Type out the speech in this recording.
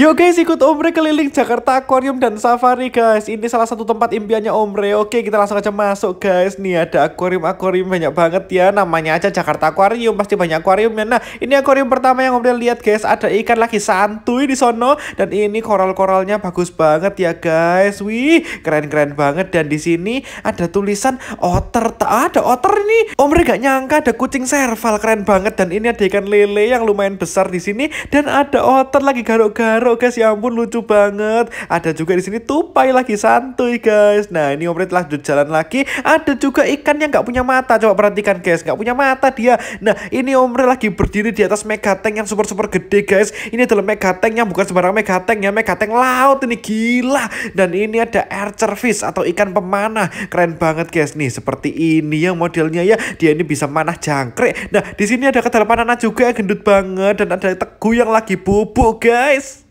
Yuk guys ikut Omre keliling Jakarta Aquarium dan Safari guys. Ini salah satu tempat impiannya Omre Oke kita langsung aja masuk guys. Nih ada akuarium-akuarium banyak banget ya. Namanya aja Jakarta Aquarium. Pasti banyak akuariumnya Nah ini akuarium pertama yang Omre lihat guys. Ada ikan lagi santuy di sono. Dan ini koral-koralnya bagus banget ya guys. Wih keren-keren banget. Dan di sini ada tulisan otter. Tak ada otter ini. Omre gak nyangka ada kucing serval. Keren banget. Dan ini ada ikan lele yang lumayan besar di sini. Dan ada otter lagi garuk-garuk guys ya ampun lucu banget. Ada juga di sini tupai lagi santuy guys. Nah ini Omre telah jalan lagi. Ada juga ikan yang nggak punya mata. Coba perhatikan guys nggak punya mata dia. Nah ini Omre lagi berdiri di atas megateng yang super super gede guys. Ini adalah megateng yang bukan sembarang megateng ya megateng laut ini gila. Dan ini ada archer fish atau ikan pemanah. Keren banget guys. Nih seperti ini yang modelnya ya. Dia ini bisa manah jangkrik. Nah di sini ada kedalaman anak juga yang gendut banget dan ada teguh yang lagi bubuk guys